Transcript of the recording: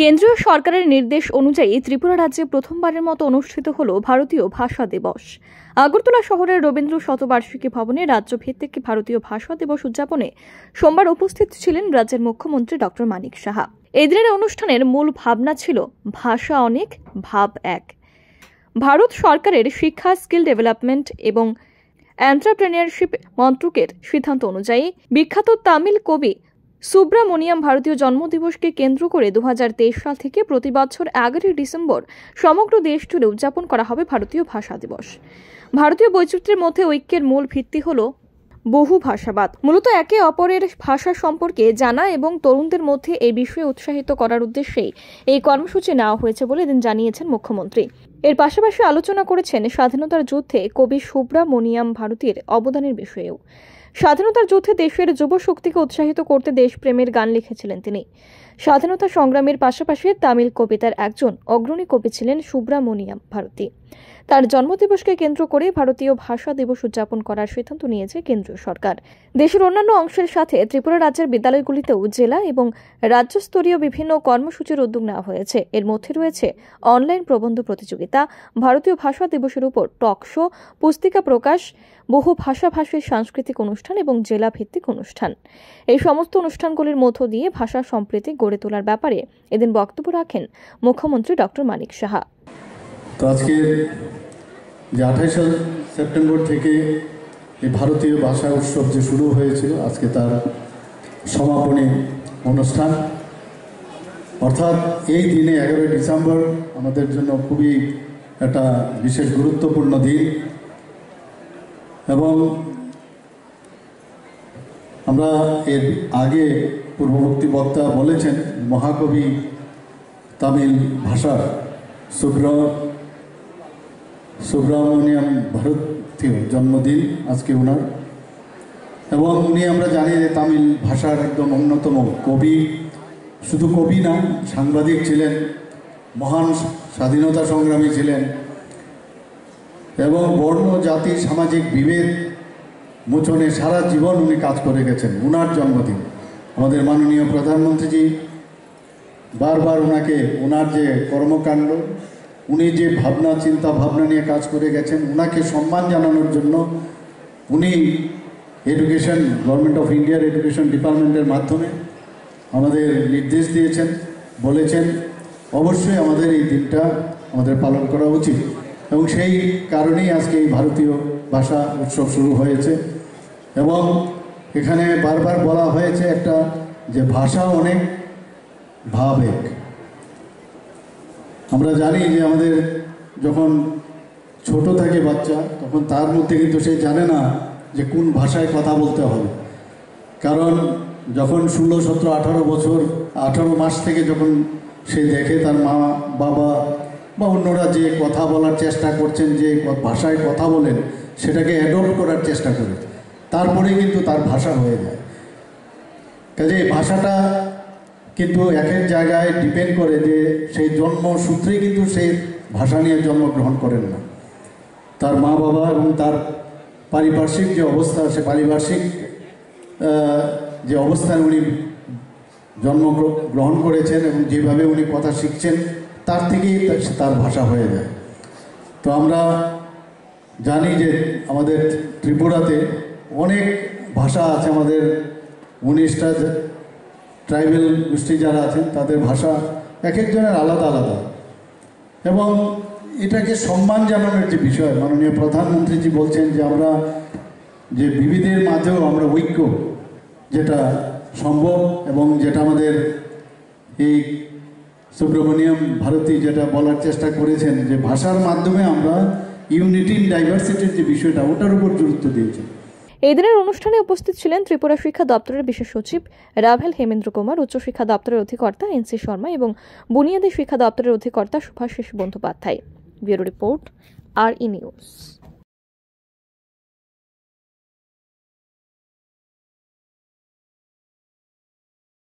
কেন্দ্রীয় সরকারের নির্দেশ অনুযায়ী ত্রিপুরা রাজ্যে প্রথমবারের মতো অনুষ্ঠিত হল ভারতীয় ভাষা দিবস। আগরতলা শহরের রবীন্দ্র শতবার্ষিকী ভবনে রাজ্য ভিত্তিক ভারতীয় ভাষা দিবস উদযাপনে সোমবার উপস্থিত ছিলেন রাজ্যের মুখ্যমন্ত্রী ডক্টর মানিক সাহা। এই দিনের অনুষ্ঠানের মূল ভাবনা ছিল ভাষা অনেক, ভাব এক। ভারত সরকারের শিক্ষা, স্কিল ডেভেলপমেন্ট এবং এন্টারপ্রেনিয়ারশিপ মন্ত্রকের সিদ্ধান্ত অনুযায়ী বিখ্যাত তামিল কবি সুব্রামণিয়াম ভারতীয় জন্মদিবসকে কেন্দ্র করে দু হাজার তেইশ সাল থেকে প্রতি বছর এগারোই ডিসেম্বর সমগ্র দেশ জুড়ে উদযাপন করা হবে ভারতীয় ভাষা দিবস। ভারতীয় বৈচিত্র্যের মধ্যে ঐক্যের মূল ভিত্তি হল বহু ভাষাবাদ। মূলত একে অপরের ভাষা সম্পর্কে জানা এবং তরুণদের মধ্যে এই বিষয়ে উৎসাহিত করার উদ্দেশ্যেই এই কর্মসূচি নেওয়া হয়েছে বলে এদিন জানিয়েছেন মুখ্যমন্ত্রী। এর পাশাপাশি আলোচনা করেছেন স্বাধীনতার যুদ্ধে কবি সুব্রামণিয়াম ভারতীর অবদানের বিষয়েও। স্বাধীনতার যুদ্ধে দেশের যুব শক্তিকে উৎসাহিত করতে দেশপ্রেমের গান লিখেছিলেন তিনি। স্বাধীনতা সংগ্রামের পাশাপাশি তামিল কবিতার একজন অগ্রণী কবি ছিলেন সুব্রামণিয়াম ভারতী। তার জন্মদিবসকে কেন্দ্র করে ভারতীয় ভাষা দিবস উদযাপন করার সিদ্ধান্ত নিয়েছে কেন্দ্রীয় সরকার। দেশের অন্যান্য অংশের সাথে ত্রিপুরা রাজ্যের বিদ্যালয়গুলিতেও জেলা এবং রাজ্যস্তরীয় বিভিন্ন কর্মসূচির উদ্যোগ নেওয়া হয়েছে। এর মধ্যে রয়েছে অনলাইন প্রবন্ধ প্রতিযোগিতা, ভারতীয় ভাষা দিবসের উপর টক শো, পুস্তিকা প্রকাশ, বহু ভাষাভাষীর সাংস্কৃতিক অনুষ্ঠান এবং জেলা ভিত্তিক অনুষ্ঠান। এই সমস্ত অনুষ্ঠানগুলির মধ্য দিয়ে ভাষা সম্প্রীতি গড়ে তোলার ব্যাপারে এদিন বক্তব্য রাখেন মুখ্যমন্ত্রী ডক্টর মানিক সাহা। তো আজকে আঠাশে সেপ্টেম্বর থেকে এই ভারতীয় ভাষা উৎসব যে শুরু হয়েছিল, আজকে তার সমাপনী অনুষ্ঠান। অর্থাৎ এই দিনে এগারোই ডিসেম্বর আমাদের জন্য খুবই একটা বিশেষ গুরুত্বপূর্ণ দিন। এবং আমরা এর আগে পূর্ববর্তী বক্তা বলেছেন, মহাকবি তামিল ভাষার সুব্র সুব্রমণিয়াম ভারতীয় জন্মদিন আজকে ওনার এবং উনি আমরা জানি যে তামিল ভাষার একদম অন্যতম কবি। শুধু কবি না, সাংবাদিক ছিলেন, মহান স্বাধীনতা সংগ্রামী ছিলেন। এবং বর্ণ, জাতি, সামাজিক বিভেদ মোচনে সারা জীবন উনি কাজ করে গেছেন, উনার জন্মদিন। আমাদের মাননীয় প্রধানমন্ত্রীজি, বারবার ওনাকে ওনার যে কর্মকাণ্ড, উনি যে ভাবনা, চিন্তা, ভাবনা নিয়ে কাজ করে গেছেন ওনাকে সম্মান জানানোর জন্য উনি এডুকেশন গভর্নমেন্ট অফ ইন্ডিয়ার এডুকেশন ডিপার্টমেন্টের মাধ্যমে আমাদের নির্দেশ দিয়েছেন, বলেছেন, অবশ্যই আমাদের এই দিনটা আমাদের পালন করা উচিত। এবং সেই কারণেই আজকে এই ভারতীয় ভাষা উৎসব শুরু হয়েছে। এবং এখানে বারবার বলা হয়েছে একটা যে ভাষা অনেক ভাব এক আমরা জানি যে আমাদের যখন ছোট থাকে বাচ্চা, তখন তার মধ্যে কিন্তু সে জানে না যে কোন ভাষায় কথা বলতে হবে। কারণ যখন ষোলো, সতেরো, আঠারো বছর, আঠারো মাস থেকে যখন সে দেখে তার মা, বাবা বা অন্যরা যে কথা বলার চেষ্টা করছেন, যে ভাষায় কথা বলেন, সেটাকে অ্যাডপ্ট করার চেষ্টা করে। তারপরে কিন্তু তার ভাষা হয়ে যায়। কাজে ভাষাটা কিন্তু এক এক জায়গায় ডিপেন্ড করে যে সেই জন্মসূত্রেই কিন্তু সেই ভাষা নিয়ে জন্মগ্রহণ করেন না। তার মা বাবা এবং তার পারিপার্শ্বিক যে অবস্থা, সে পারিপার্শ্বিক যে অবস্থায় উনি জন্ম গ্রহণ করেছেন এবং যেভাবে উনি কথা শিখছেন, তার থেকেই তার ভাষা হয়ে যায়। তো আমরা জানি যে আমাদের ত্রিপুরাতে অনেক ভাষা আছে আমাদের উনিশটা ট্রাইবেল গোষ্ঠী যারা আছেন, তাদের ভাষা এক একজনের আলাদা আলাদা। এবং এটাকে সম্মান জানানোর যে বিষয়, মাননীয় প্রধানমন্ত্রীজি বলছেন যে আমরা যে বিবিধের মাঝেও আমরা ঐক্য, যেটা সম্ভব এবং যেটা আমাদের এই সুব্রমণিয়াম ভারতী যেটা বলার চেষ্টা করেছেন যে ভাষার মাধ্যমে আমরা ইউনিটি ইন ডাইভার্সিটির যে বিষয়টা, ওটার উপর গুরুত্ব দিয়েছেন। এই দিনের অনুষ্ঠানে উপস্থিত ছিলেন ত্রিপুরা শিক্ষা দপ্তরের বিশেষ সচিব রাভেল হেমেন্দ্র কুমার উচ্চশিক্ষা দপ্তরের অধিকর্তা এন সি শর্মা এবং বুনিয়াদী শিক্ষা দপ্তরের অধিকর্তা সুভাষিস বন্দ্যোপাধ্যায়। ব্যুরো রিপোর্ট আর ই নিউজ।